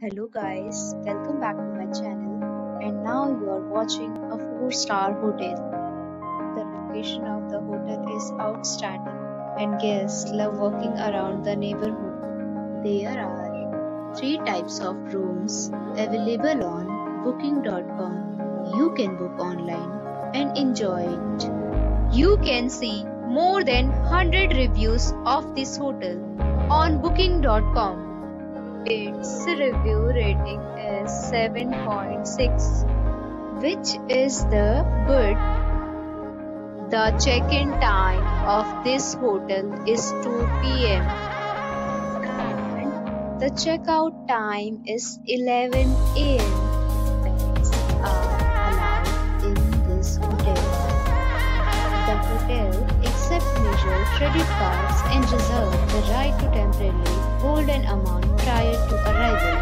Hello guys, welcome back to my channel and now you are watching a 4 star hotel. The location of the hotel is outstanding and guests love walking around the neighborhood. There are 3 types of rooms available on booking.com. You can book online and enjoy it. You can see more than 100 reviews of this hotel on booking.com. Its review rating is 7.6, which is the good. The check-in time of this hotel is 2 p.m. and the checkout time is 11 a.m. credit cards and reserve the right to temporarily hold an amount prior to arrival.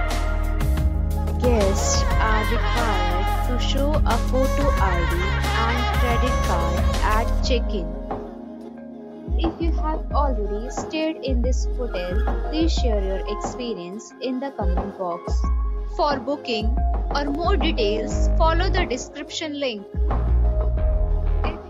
Guests are required to show a photo ID and credit card at check-in. If you have already stayed in this hotel, please share your experience in the comment box. For booking or more details, follow the description link.